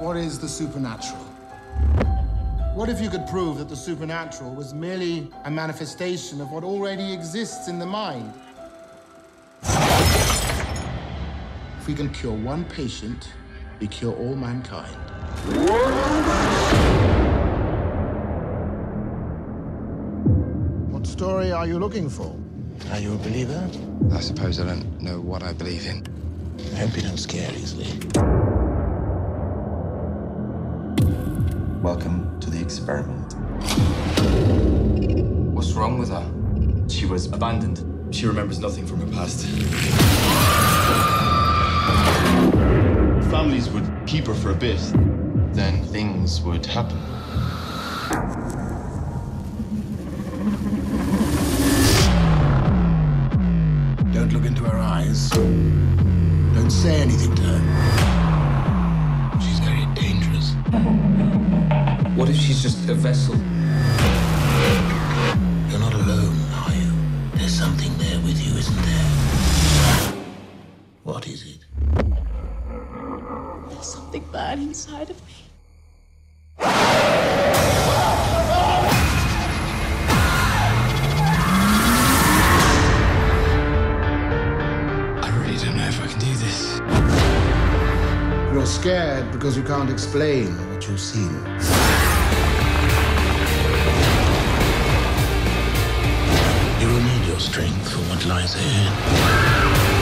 What is the supernatural? What if you could prove that the supernatural was merely a manifestation of what already exists in the mind? If we can cure one patient, we cure all mankind. What story are you looking for? Are you a believer? I suppose I don't know what I believe in. I hope you don't scare easily. Welcome to the experiment. What's wrong with her? She was abandoned. She remembers nothing from her past. Families would keep her for a bit, then things would happen. Don't look into her eyes. Don't say anything to her. She's just a vessel? You're not alone, are you? There's something there with you, isn't there? What is it? There's something bad inside of me. I really don't know if I can do this. You're scared because you can't explain what you've seen. strength for what lies ahead.